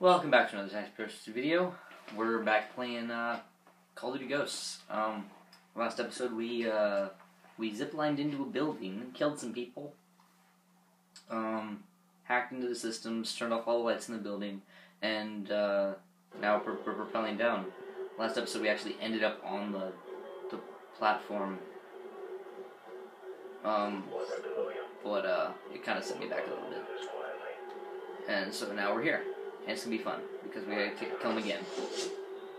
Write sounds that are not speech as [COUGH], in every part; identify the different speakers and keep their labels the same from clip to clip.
Speaker 1: Welcome back to another Tiny Pursuit video. We're back playing uh, Call of Duty Ghosts. Um, last episode we uh, we ziplined into a building, killed some people, um, hacked into the systems, turned off all the lights in the building, and uh, now we're, we're propelling down. Last episode we actually ended up on the the platform. Um, but uh, it kind of set me back a little bit. And so now we're here, and it's gonna be fun because we gotta kill him again.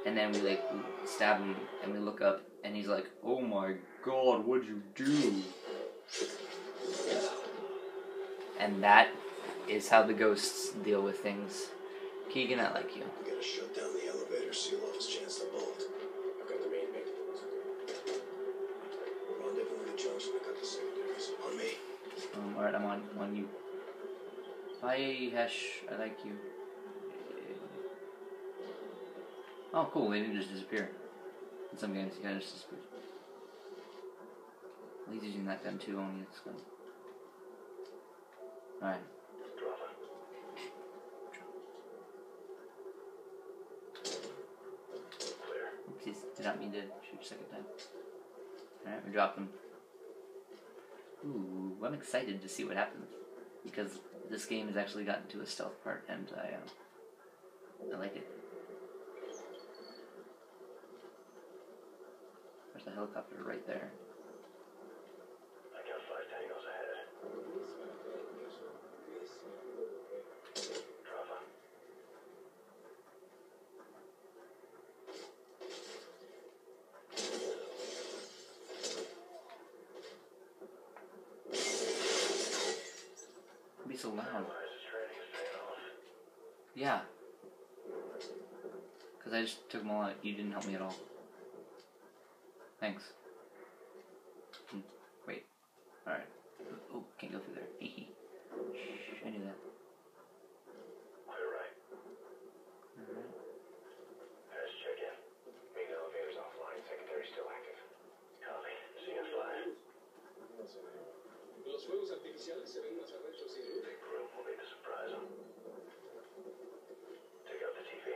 Speaker 1: And then we like we stab him, and we look up, and he's like, "Oh my god, what'd you do?" And that is how the ghosts deal with things. Keegan, I like you.
Speaker 2: We gotta shut down the elevator, seal off his chance to bolt. I've got the main maintenance. Rendezvous the junction. I got the secondaries. On me.
Speaker 1: Um, alright, I'm on on you. Hi, Hesh, I like you. Oh, cool, they didn't just disappear. In some games, you just disappear. Least using that gun too, only it's gun. Alright. Oopsies, did not mean to shoot a second time. Alright, we dropped them. Ooh, I'm excited to see what happens because this game has actually gotten to a stealth part, and I, uh, I like it. There's a helicopter right there.
Speaker 2: I got five tangos ahead. Bravo.
Speaker 1: Be so loud.
Speaker 2: Why is this training staying off?
Speaker 1: Yeah. Because I just took them all out. You didn't help me at all. Thanks. Hmm, Wait. Alright. Oh, can't go through there. Shh, I knew that.
Speaker 2: Clear right.
Speaker 1: Alright.
Speaker 2: Pass check in. Main elevator's offline. Secondary still active. Copy. See you fly.
Speaker 3: Los fuegos artificiales se ven más arrechos sin duda.
Speaker 2: Big room will need to surprise him. Take out the TV.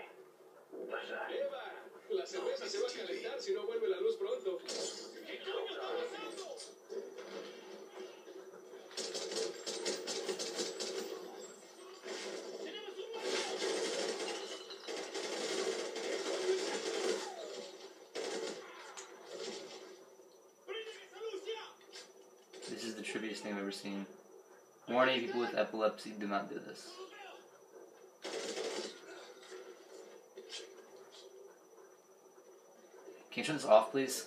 Speaker 2: Left side.
Speaker 3: ¡Eva! La cerveza se va a calentar si no vuelve la luz pronto.
Speaker 1: This thing I've ever seen. Warning people with epilepsy, do not do this. Can you turn this off, please?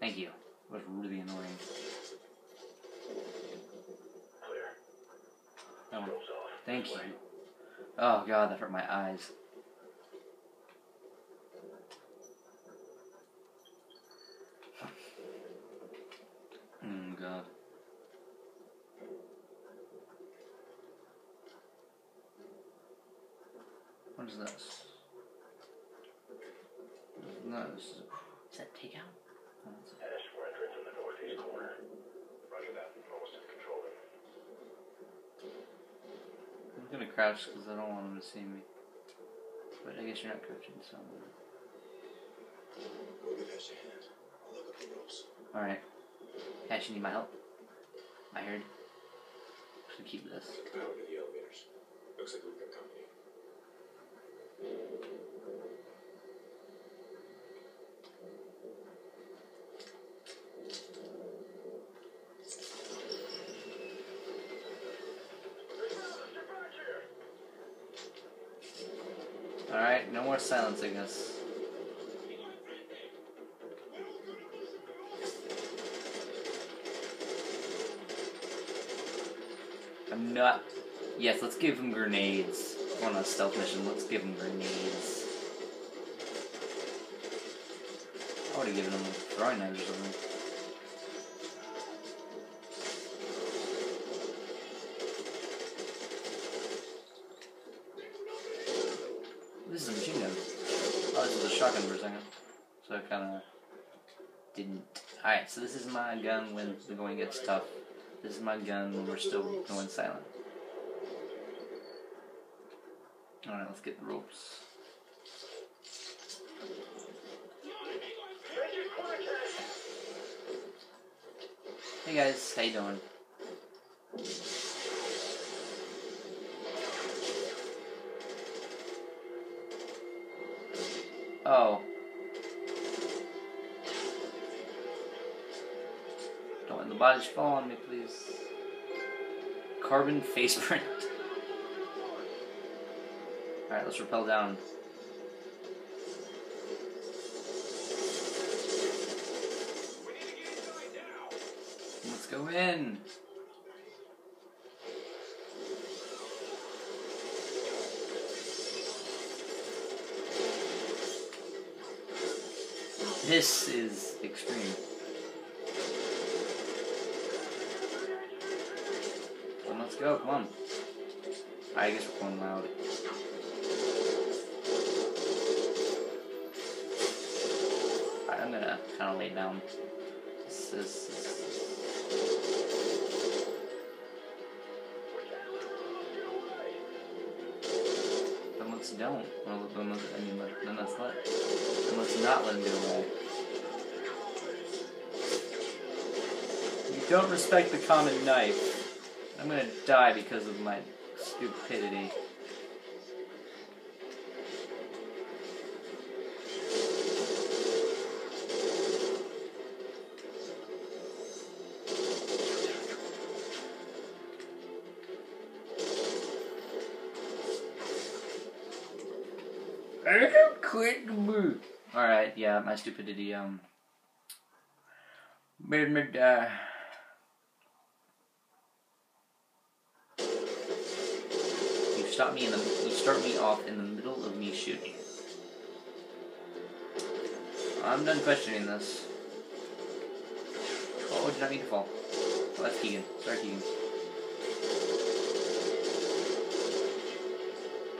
Speaker 1: Thank you. That was really annoying.
Speaker 2: Clear.
Speaker 1: Oh, that one. Thank you. Oh god, that hurt my eyes. Oh god. What is this? No, this is. Is that takeout? That's-
Speaker 2: for entrance in the northeast corner. Roger that. Almost in control.
Speaker 1: I'm gonna crouch because I don't want him to see me. But I guess you're not crouching, so.
Speaker 2: Go give Hesh a hand. I'll look up the ropes.
Speaker 1: Alright. Hesh, you need my help? I heard. Should keep this.
Speaker 2: Power to the elevators. Looks like we've got
Speaker 1: Alright, no more silencing us. I'm not. Yes, let's give him grenades. On a stealth mission, let's give him grenades. I would have given him throwing knives or something. So I kind of didn't. Alright, so this is my gun when the going gets tough. This is my gun when we're still going silent. Alright, let's get the ropes. Hey guys, how you doing? Oh. Bodies fall on me, please. Carbon face [LAUGHS] print. Alright, let's rappel down. Let's go in. This is extreme. Let's go. Come on. I guess we're going loud. Alright, I'm gonna kind of lay down. This is. Don't. Well, then let's, I mean, then let's let. Then let's not let him get away. You don't respect the common knife. I'm gonna die because of my stupidity. Quit move. Alright, yeah, my stupidity, um. Made me die. Stop me in the. You start me off in the middle of me shooting. I'm done questioning this. Oh, did not mean to fall. Oh, that's Keegan. Sorry, Keegan.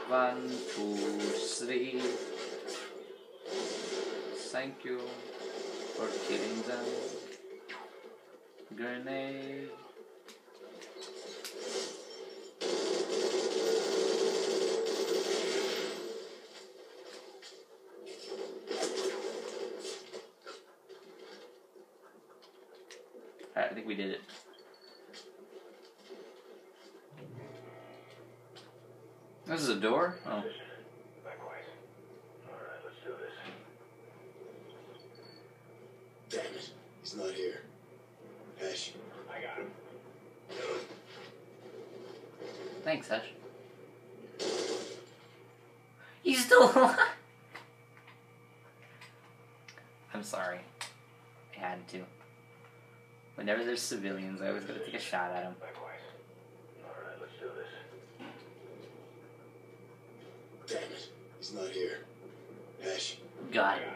Speaker 1: One, two, three. Thank you for killing them. Grenade. I think we did it. This is a door? Oh.
Speaker 2: Likewise. Alright, let's do this.
Speaker 4: Damn it. He's not here. Ash.
Speaker 2: I got him.
Speaker 1: Thanks, Ash. He's still [LAUGHS] alive! I'm sorry. I had to. Whenever there's civilians, I always gotta take a shot at them.
Speaker 2: Likewise. Alright, let's do this.
Speaker 4: Damn it. He's not here. Ash.
Speaker 1: God.
Speaker 2: I got him.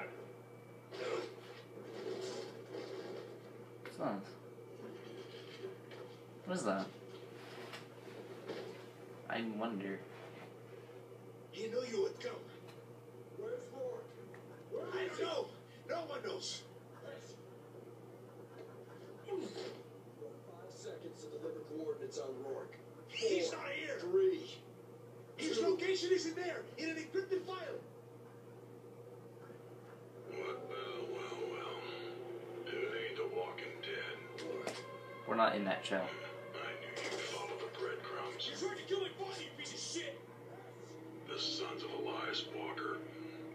Speaker 1: What's that? What is that? I wonder.
Speaker 4: You knew you would come. Where's Lord? Where I don't know. No one knows.
Speaker 3: Five seconds to deliver coordinates on Rorke.
Speaker 4: He's not here. Three. His location isn't there. In an encrypted file.
Speaker 2: Well, well, well, well. It ain't the walking dead.
Speaker 1: We're not in that show.
Speaker 2: I knew you'd follow the breadcrumbs.
Speaker 3: You tried to kill my body, you piece of shit!
Speaker 2: The sons of Elias Walker.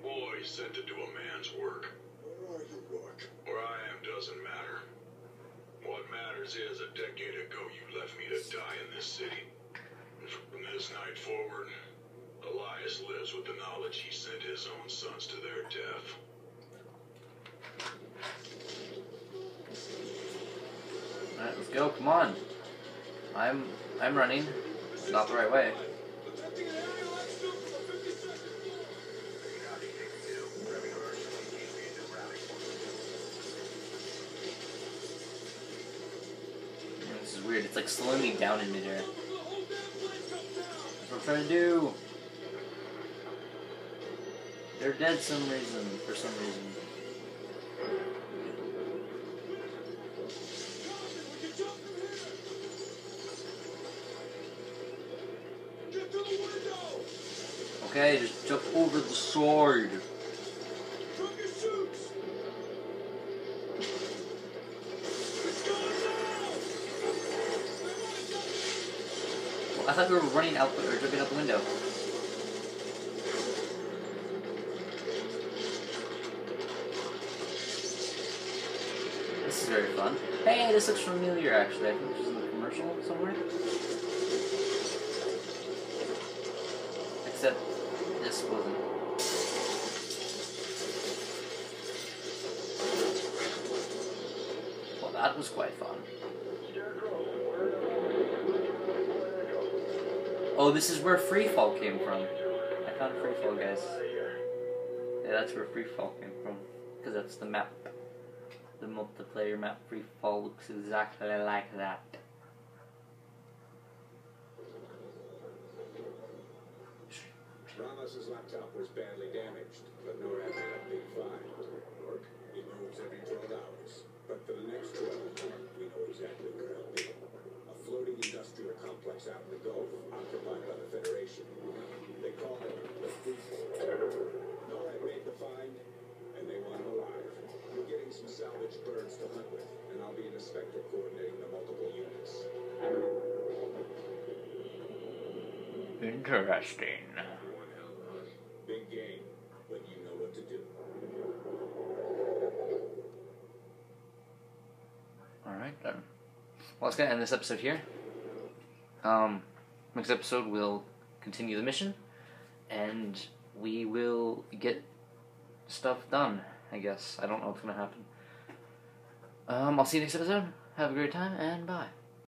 Speaker 2: Boys sent to do a man's work.
Speaker 4: Where are you, Rorke?
Speaker 2: Where I am doesn't matter. What matters is a decade ago you left me to die in this city. And from this night forward, Elias lives with the knowledge he sent his own sons to their death.
Speaker 1: Alright, let's go, come on. I'm I'm running. Not the right way. Me down in midair. That's what I'm trying to do. They're dead some reason, for some reason. Okay, just jump over the sword. I thought we were running out or jumping out the window. This is very fun. Hey, this looks familiar actually. I think this is in the commercial somewhere. Except this wasn't. Oh, this is where Freefall came from. I found Freefall, guys. Yeah, that's where Freefall came from. Because that's the map. The multiplayer map Freefall looks exactly like that.
Speaker 4: Ramos's laptop was badly damaged, but NORAD made complex out in the Gulf, occupied by the Federation. They call it the. NORAD made the find, and they want him alive. We're getting some salvaged birds to hunt with, and I'll be an inspector coordinating the multiple units.
Speaker 1: Interesting.
Speaker 4: One hell of a big game, but you know what to do.
Speaker 1: Alright then. Well, let's gonna end this episode here. Um, next episode we'll continue the mission, and we will get stuff done. I guess I don't know what's gonna happen. Um, I'll see you next episode. Have a great time, and bye.